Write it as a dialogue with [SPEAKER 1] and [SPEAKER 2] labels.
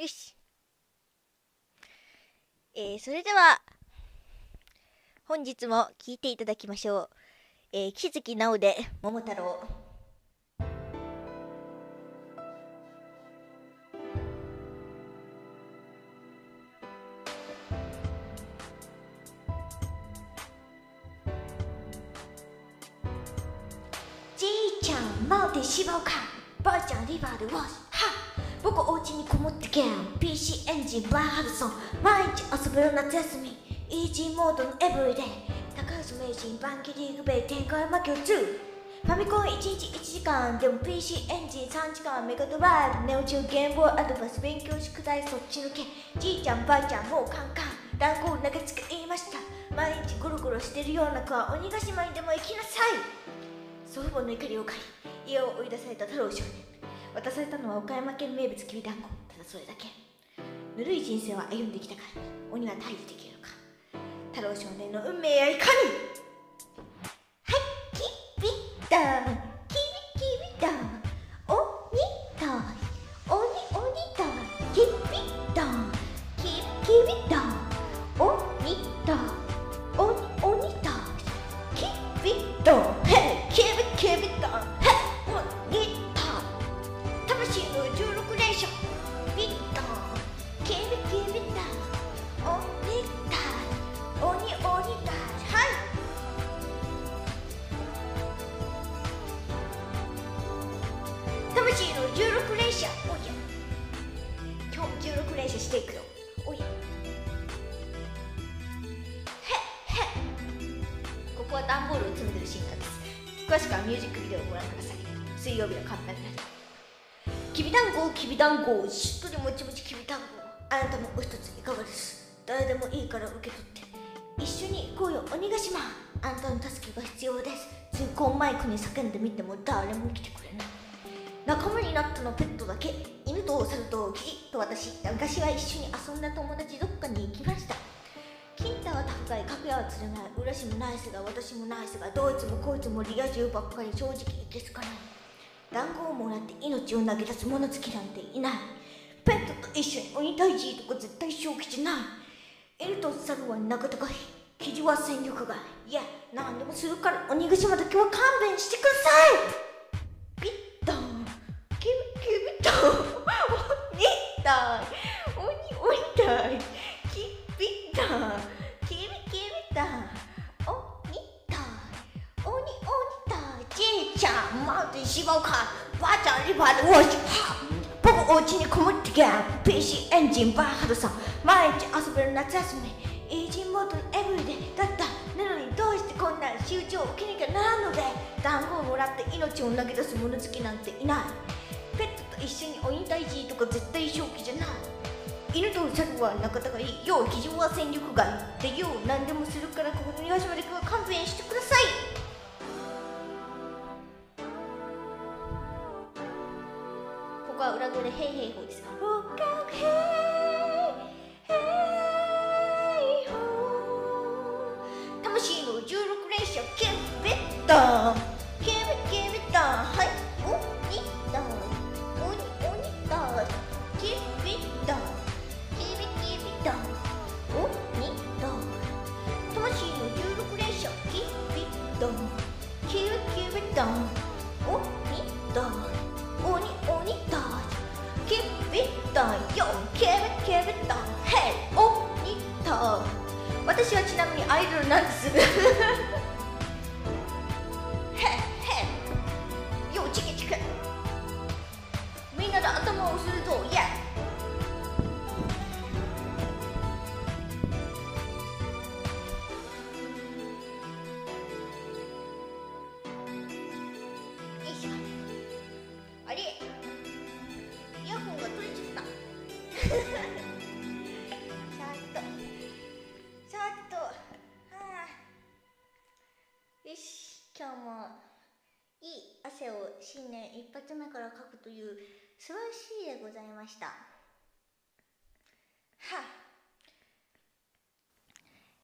[SPEAKER 1] よし。えー、それでは、本日も聴いていただきましょう。えー、木月直で桃太郎。じいちゃん、マウンテン脂肪肝。ばあちゃん、リバーでウォッシ。僕お家にこもってゲーム PC エンジンバーハドソン。毎日遊べる夏休み。イージーモードのエブリデイ。高橋名人バンキリーグベイ展開魔境2ファミコン1日1時間でも PC エンジン3時間メガドライブ。ネオ中ゲームボーイアドバンス勉強宿題そっちのけじいちゃんばあちゃんもうカンカン。団子を投げつけ言いました。毎日ゴロゴロしてるような子は鬼ヶ島にでも行きなさい。祖父母の怒りを買い家を追い出された太郎少年。渡されたのは岡山県名物きびだんご。ただそれだけ。ぬるい人生を歩んできたから鬼は退治できるのか。太郎少年の運命やいかに。はいきびだん。きびきびだん。鬼だい鬼鬼だいきびだん。きびきびだん。鬼だい魂の16連射。おや。今日16連射していくよおや。へへここは段ボールを詰めてるシーンなんです。詳しくはミュージックビデオをご覧ください。水曜日のカップになりきびだんごきびだんごしっとりもちもちきびだんごあなたもお一ついかがです。誰でもいいから受け取って。一緒に行こうよ。鬼ヶ島あんたの助けが必要です。通行マイクに叫んでみても誰も来てくれない。仲間になったのペットだけ。犬と猿とキリと私。昔は一緒に遊んだ友達どっかに行きました。金太は高い角屋は釣れない浦島ナイスが私もナイスがどいつもこいつもリア充ばっかり正直いけすかない。団子をもらって命を投げ出す物好きなんていない。ペットと一緒に鬼退治とか絶対正気じゃない。犬と猿は仲高い。生地は戦力外。いや何でもするから鬼ヶ島だけは勘弁してください。じいちゃんマウンテン脂肪肝ばあちゃんリバーでウォッシュ僕お家にこもってゲーム PC エンジンバーハドソン毎日遊べる夏休みイージーモードのエブリデイだったなのにどうしてこんな集中を受けなきゃならんので団子をもらって命を投げ出す物好きなんていない。ペットと一緒に鬼退治とか絶対正気じゃない。犬と猿は仲高いい。よう基準は戦力外でよう何でもするからここの庭島では勘弁してください。ここは裏声で「ヘイヘイホー」ですよ。六角ヘイヘイホー魂の16連射キュビッタキュビキュビッタはい。鬼だ。鬼鬼だ。キュビッタキュビキュビッタ鬼だ魂の16連射キュビッタキュビキュビッタ鬼だ。私はちなみにアイドルなんです。へっへっよチキチキみんなで頭をすると新年一発目から書くという素晴らしいでございました。はっ。